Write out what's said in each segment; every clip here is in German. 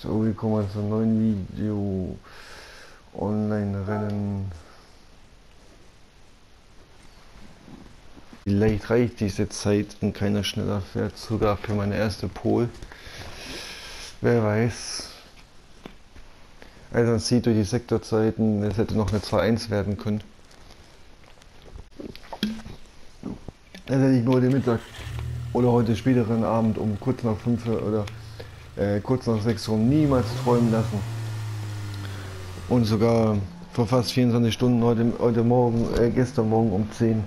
So, willkommen zu einem neuen Video. Online-Rennen. Vielleicht reicht diese Zeit und keiner schneller fährt, sogar für meine erste Pole. Wer weiß. Also man sieht durch die Sektorzeiten, es hätte noch eine 2-1 werden können. Das hätte ich nur heute Mittag oder heute späteren Abend um kurz nach 5 oder äh, kurz nach 6 rum niemals träumen lassen. Und sogar vor fast 24 Stunden heute, heute Morgen, äh, gestern Morgen um 10,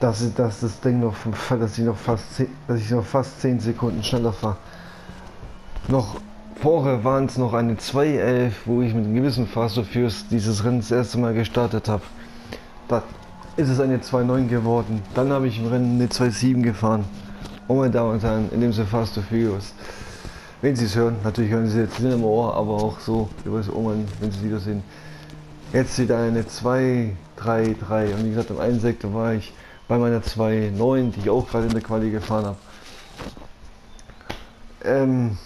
dass, ich, dass das Ding noch, dass ich noch fast 10, dass ich noch fast 10 Sekunden schneller fahre. Noch vorher waren es noch eine 2.11, wo ich mit einem gewissen Fahrstofffürs dieses Rennen das erste Mal gestartet habe. Da ist es eine 2.9 geworden. Dann habe ich im Rennen eine 2.7 gefahren. Und meine Damen und Herren, in dem Sinne Fast Furious. Wenn Sie es hören, natürlich hören Sie jetzt nicht im Ohr, aber auch so über das Ohren, wenn Sie es wieder sehen. Jetzt sieht eine 2, 3, 3 und wie gesagt, im einen Sektor war ich bei meiner 2, 9, die ich auch gerade in der Quali gefahren habe. Ähm,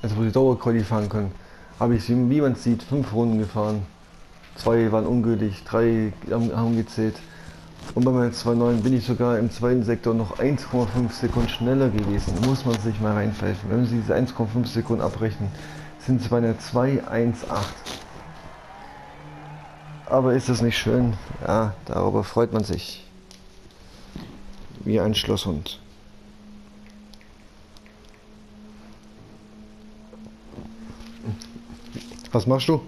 also wo die Dauerquali fahren können, habe ich, wie man sieht, fünf Runden gefahren. Zwei waren ungültig, drei haben gezählt. Und bei meiner 2.9 bin ich sogar im zweiten Sektor noch 1,5 Sekunden schneller gewesen. Muss man sich mal reinpfeifen. Wenn Sie diese 1,5 Sekunden abrechnen, sind es bei einer 2.1.8. Aber ist das nicht schön? Ja, darüber freut man sich. Wie ein Schlosshund. Was machst du?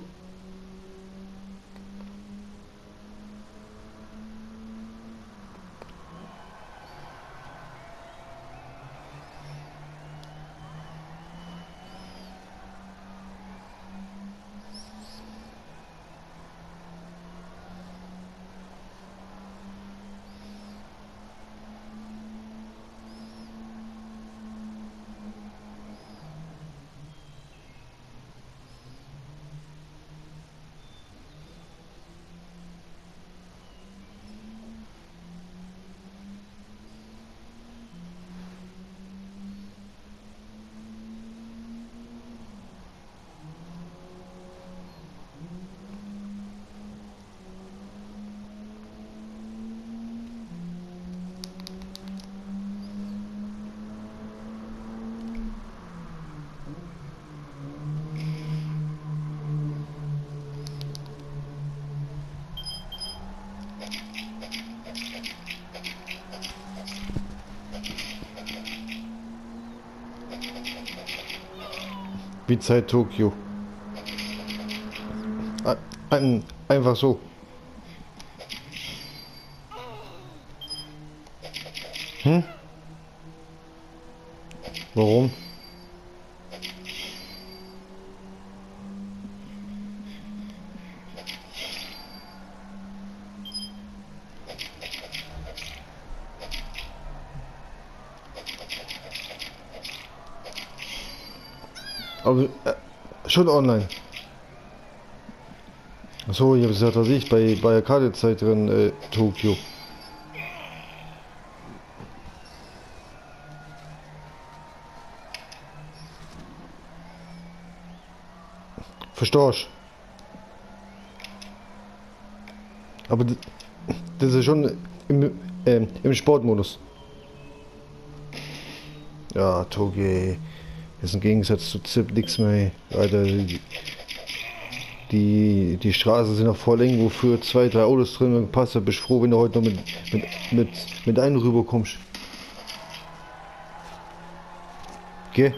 Wie Zeit Tokio. Ein, einfach so. Hm? Warum? Aber äh, schon online. Achso, ich habe gesagt, was ich bei, bei der Karte-Zeit drin, äh, Tokio. Verstehst Aber das ist schon im, äh, im Sportmodus. Ja, Tokio. Ist im Gegensatz zu ZIP nichts mehr. Alter, die, die Straßen sind noch voll eng, wofür zwei, drei Autos drin gepasst hat. Bist froh, wenn du heute noch mit, mit, mit, mit einem rüberkommst. Geh.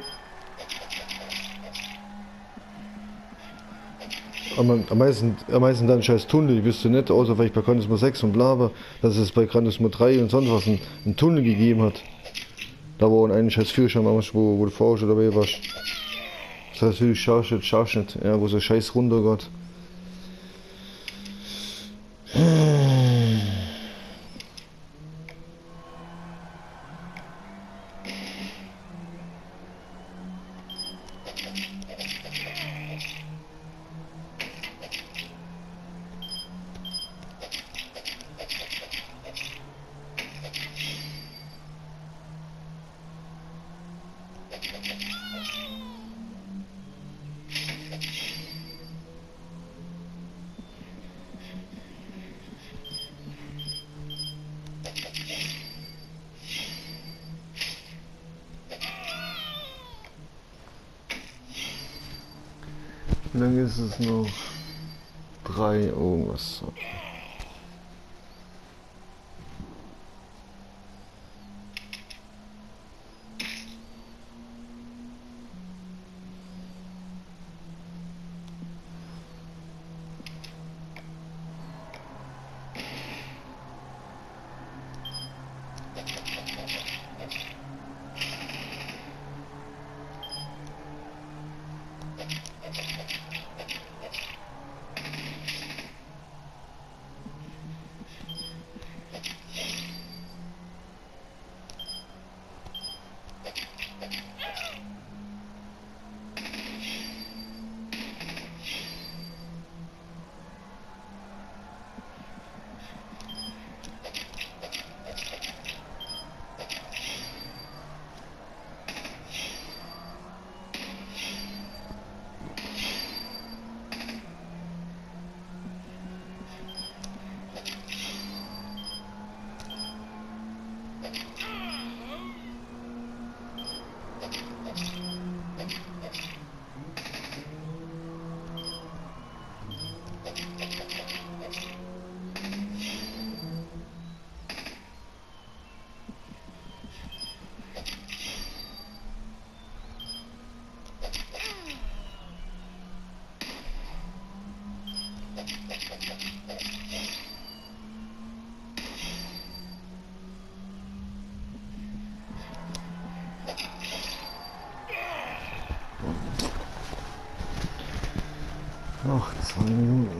Am, am, meisten, am meisten dann scheiß Tunnel, ich wüsste nicht, außer vielleicht bei Gran Turismo 6 und bla, dass es bei Gran Turismo 3 und sonst was einen, einen Tunnel gegeben hat. Da wo einen scheiß Führerschein machst, wo, wo du fahrst oder was. Das heißt, du schaust nicht, schaust nicht, ja, wo so scheiß runter Wie lange ist es noch? Drei irgendwas. Noch zwei Minuten. Oh.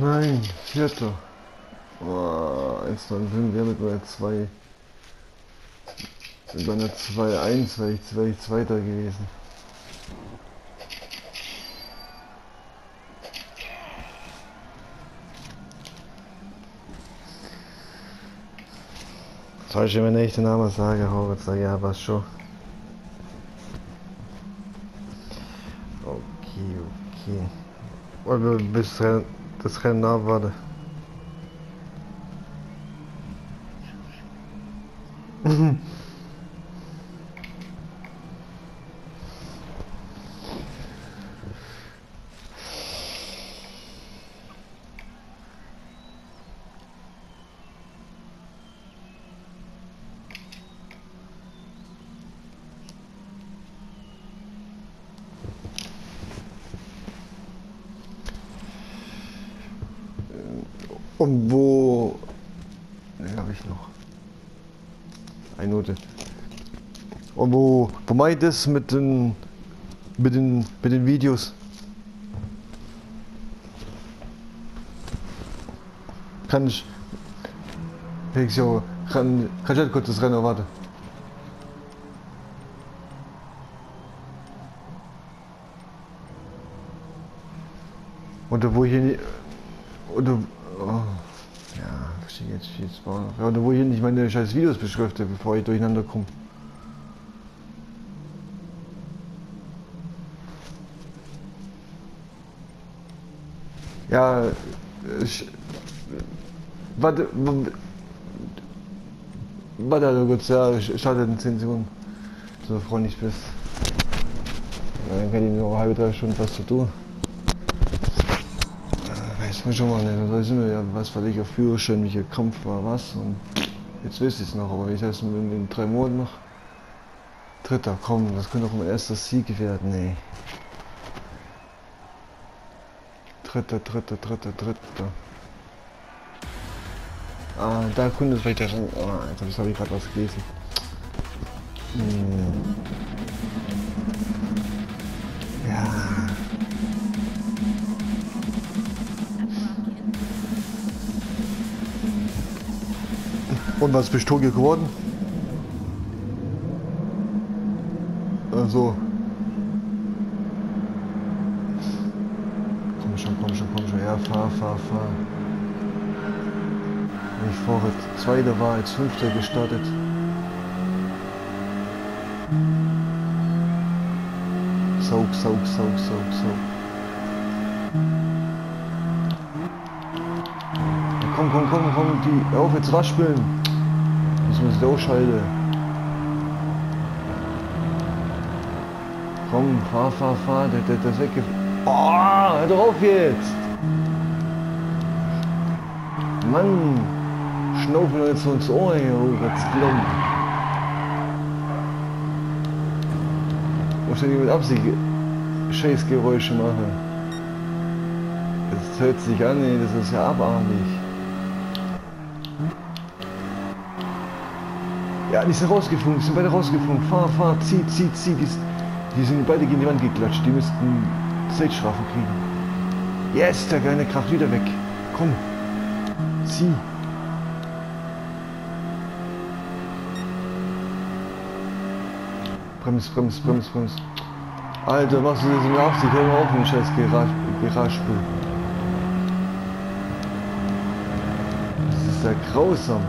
Nein, vierter. Boah, jetzt dann sind wir mit meiner 2. Mit meiner 2-1 wäre ich, wär ich Zweiter gewesen. Falsch, wenn ich den Namen sage, Horror sage ja, was schon. Okay, okay. Oder bist du wir bis das Rennen abwarten? Und wo. Ne, habe ich noch. Eine Minute. Und wo. Wo mache ich das mit den. mit den. mit den Videos? Kann ich. Kann, ich halt kurz das Rennen warten? Oder wo hier. Oder. Jetzt jetzt mal. Ja, oder wo ich nicht meine scheiß Videos beschrifte, bevor ich durcheinander komme. Ja, ich. Warte. Warte, kurz, ja, schalte in 10 Sekunden. So freundlich bist. Dann kann ich noch eine halbe, drei Stunden was zu tun weiß man schon mal. Da sind wir ja, was weil ich auf Führerschein, welcher Kampf war, was. Und jetzt weiß ich es noch, aber ich heißt in den drei Monaten noch. Dritter, komm, das könnte doch mein erster Sieg werden, ey. Dritter, dritter, dritter, dritter. Ah, da könnte es weiter ran. Ah, jetzt habe ich gerade was gelesen. Hm. Ja. Und was bist du geworden? Also. Komm schon, komm schon, komm schon. Ja, fahr, fahr, fahr. Ich vorher Zweiter war als Fünfter gestartet. Saug, saug, saug, saug, saug. komm, komm, komm, komm, die, auf jetzt spielen. Das muss ich ausschalten. Komm, fahr, fahr, fahr, der, der ist wegge... Oh, hör doch auf jetzt! Mann! Schnaufen jetzt ins Ohr hier, oh, was klump. Muss ja nicht mit Absicht Scheißgeräusche machen. Das hört sich an, ey, das ist ja abartig. Ja, die sind rausgeflogen, die sind beide rausgeflogen. Fahr, fahr, zieh, zieh, zieh. Die, die sind beide gegen die Wand geklatscht. Die müssten Zeitstrafen kriegen. Yes, der kleine Kraft wieder weg. Komm. Zieh. Brems, brems, brems, brems. Alter, machst du das in der Aufsicht? Hör mal auf mit scheiß Garage, Garage Das ist ja grausam.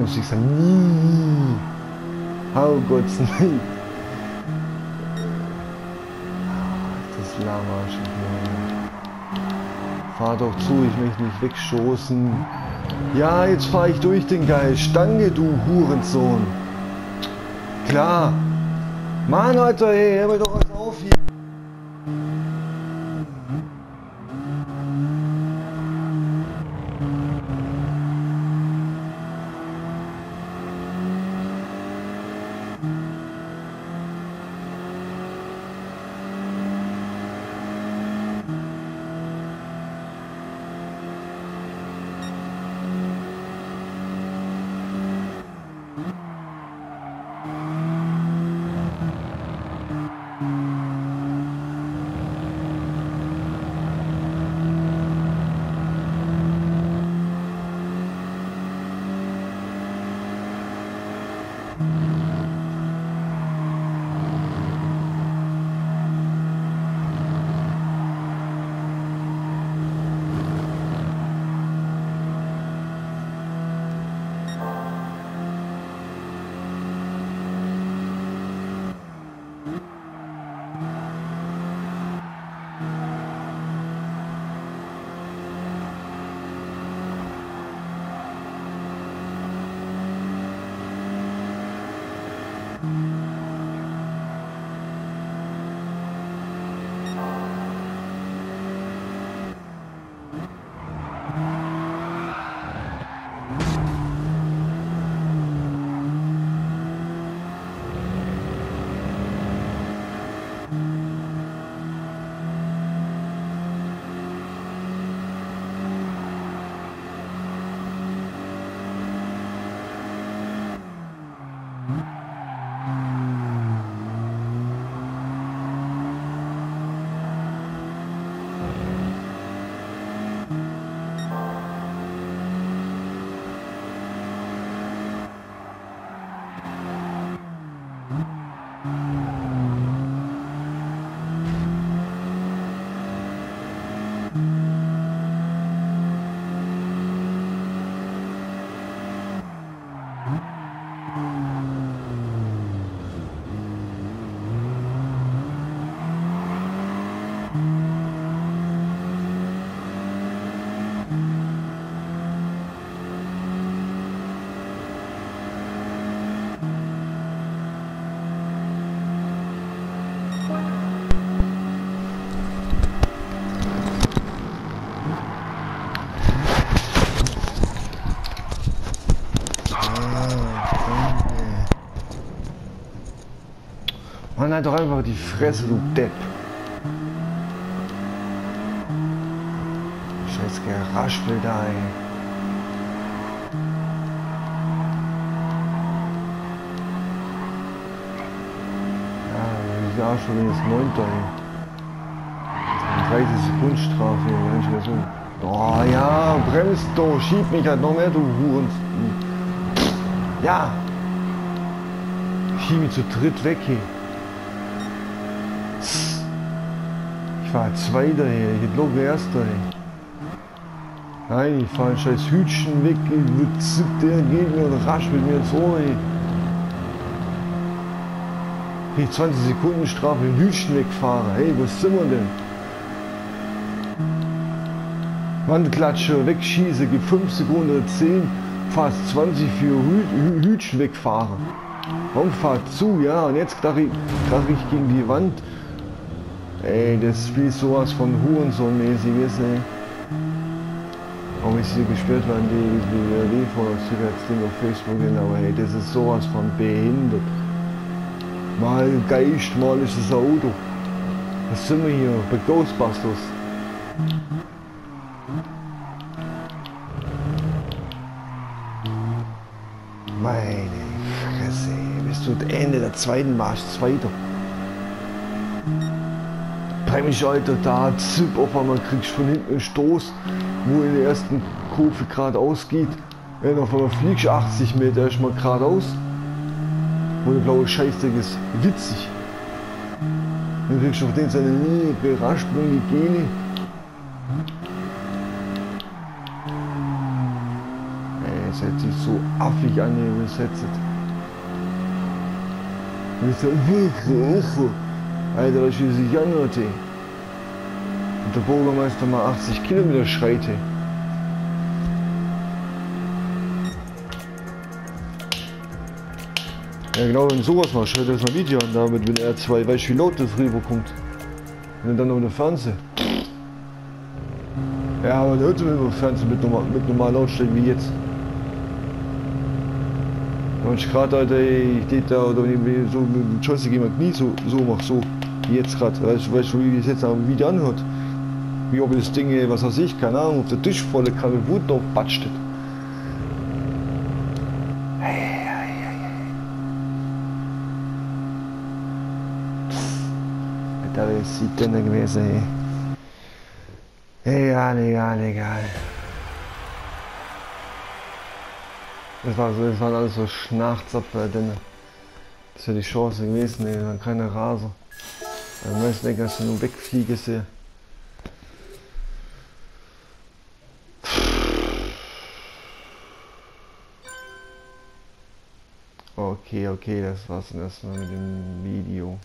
Muss ich sagen, nie. Oh Gott, nein. Das Lama Fahr doch zu, ich möchte nicht wegschoßen. Ja, jetzt fahre ich durch den Geist. Stange, du Hurensohn. Klar. Mann, Alter, hey, hör mir doch halt doch einfach die Fresse, du Depp. Scheiß Geraspel da, ey. Auch schon jetzt neunter, ey. 30 Sekunden Strafe, wenn ich mir so. Oh ja, bremst doch, schieb mich halt noch mehr, du Huren. Ja. Schieb mich zu dritt weg hier. Ich war Zweiter hier, ich locker Erster hier. Nein, ich fahre ein scheiß Hütchen weg, der geht mir und rasch mit mir ins Ohr hier. Hier 20 Sekunden Strafe, ein Hütchen wegfahren. Hey, wo sind wir denn? Wandklatsche, wegschieße, gib 5 Sekunden oder 10, fast 20 für Hü Hütchen wegfahren. Warum fahrt zu, ja, und jetzt krach ich, krach ich gegen die Wand. Ey, das Spiel ist sowas von Hurensohn-mäßiges, ey. Wenn ich sie gesperrt war, die BRD vor Sicherheitsding auf Facebook, aber hey, das ist sowas von behindert. Mal Geist, mal ist ein Auto. Was sind wir hier? Bei Ghostbusters. Meine Fresse, bist du Ende der zweiten Marsch Zweiter peinlich, Alter, da zip auf einmal kriegst von hinten einen Stoß, wo in der ersten Kurve geradeaus geht. Wenn auf einmal fliegst 80 Meter erstmal geradeaus. Wo der blaue Scheißdreck ist. Witzig. Dann kriegst du auf den seine Beraspelung, die Gene. Es hört sich so affig an, wie es jetzt. Alter, was sich anhört, ey. Und der Bürgermeister mal 80 Kilometer schreit, ey. Ja genau, wenn sowas mal, dir das mal Video an damit, wenn er zwei, weißt du wie laut das rüberkommt. Und dann noch eine Fernseh. Ja, aber hört man über Fernsehen mit normal, mit normal Lautstärke wie jetzt. Wenn ich gerade, Alter, ich steht da oder wenn ich so mit dem Joystick jemand nie so, so mach, so wie jetzt gerade. Weißt du, weißt, wie es jetzt am Video anhört? Wie ob das Ding, was weiß ich, keine Ahnung, auf der Tisch volle Kabel Wut drauf batscht. Da ist die dünne gewesen, ey. Egal, egal, egal. Das, war so, das waren alles so Schnachzapfer, denn das wäre die Chance gewesen, ey, dann keine Raser. Am meisten denke, dass du nur wegfliegst hier. Okay, okay, das war's dann erstmal mit dem Video.